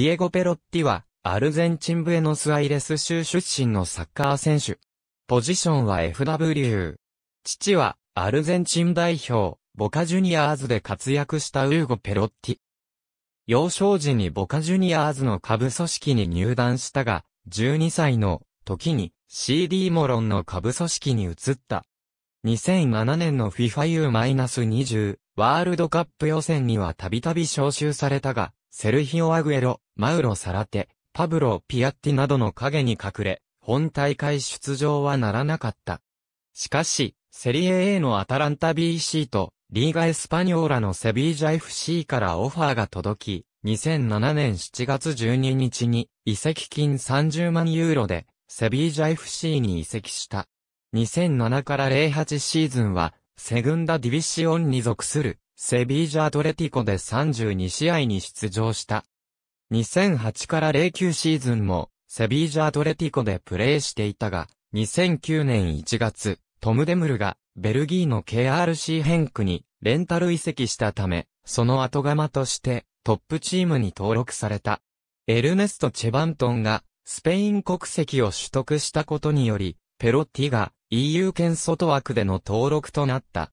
ディエゴ・ペロッティは、アルゼンチンブエノスアイレス州出身のサッカー選手。ポジションは FW。父は、アルゼンチン代表、ボカジュニアーズで活躍したウーゴ・ペロッティ。幼少時にボカジュニアーズの下部組織に入団したが、12歳の時に CD モロンの下部組織に移った。2007年の FIFA U-20 ワールドカップ予選にはたびたび招集されたが、セルヒオ・アグエロ、マウロ・サラテ、パブロ・ピアッティなどの影に隠れ、本大会出場はならなかった。しかし、セリエ A のアタランタ BC と、リーガ・エスパニョーラのセビージャ FC からオファーが届き、2007年7月12日に、移籍金30万ユーロで、セビージャ FC に移籍した。2007から08シーズンは、セグンダディビシオンに属する、セビージャアトレティコで32試合に出場した。2008から09シーズンも、セビージャアトレティコでプレーしていたが、2009年1月、トム・デムルが、ベルギーの KRC ヘンクに、レンタル移籍したため、その後釜として、トップチームに登録された。エルネスト・チェバントンが、スペイン国籍を取得したことにより、ペロッティが EU 圏外枠での登録となった。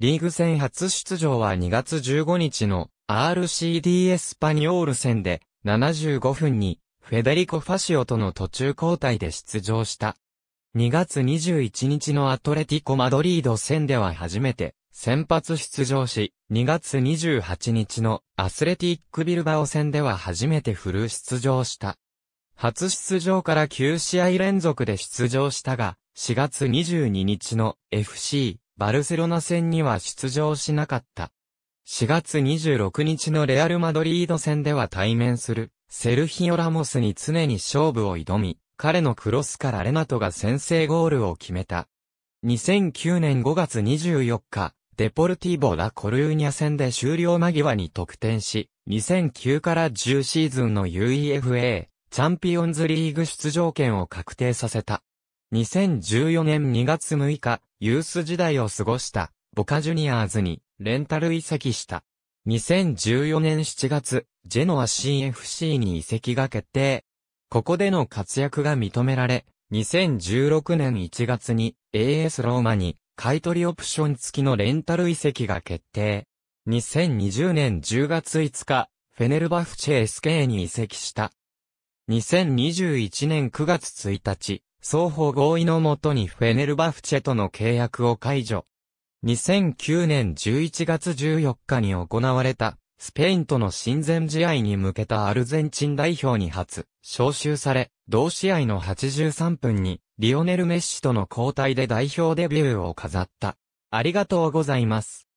リーグ戦初出場は2月15日の RCD エスパニオール戦で75分にフェデリコ・ファシオとの途中交代で出場した。2月21日のアトレティコ・マドリード戦では初めて先発出場し、2月28日のアスレティック・ビルバオ戦では初めてフル出場した。初出場から9試合連続で出場したが、4月22日の FC バルセロナ戦には出場しなかった。4月26日のレアルマドリード戦では対面するセルヒオ・ラモスに常に勝負を挑み、彼のクロスからレナトが先制ゴールを決めた。2009年5月24日、デポルティボ・ラ・コルーニャ戦で終了間際に得点し、2009から10シーズンの UEFA チャンピオンズリーグ出場権を確定させた。2014年2月6日、ユース時代を過ごしたボカジュニアーズにレンタル移籍した。2014年7月、ジェノア CFC に移籍が決定。ここでの活躍が認められ、2016年1月に AS ローマに買取オプション付きのレンタル移籍が決定。2020年10月5日、フェネルバフチェ SK に移籍した。2021年9月1日、双方合意のもとにフェネルバフチェとの契約を解除。2009年11月14日に行われたスペインとの親善試合に向けたアルゼンチン代表に初招集され、同試合の83分にリオネル・メッシとの交代で代表デビューを飾った。ありがとうございます。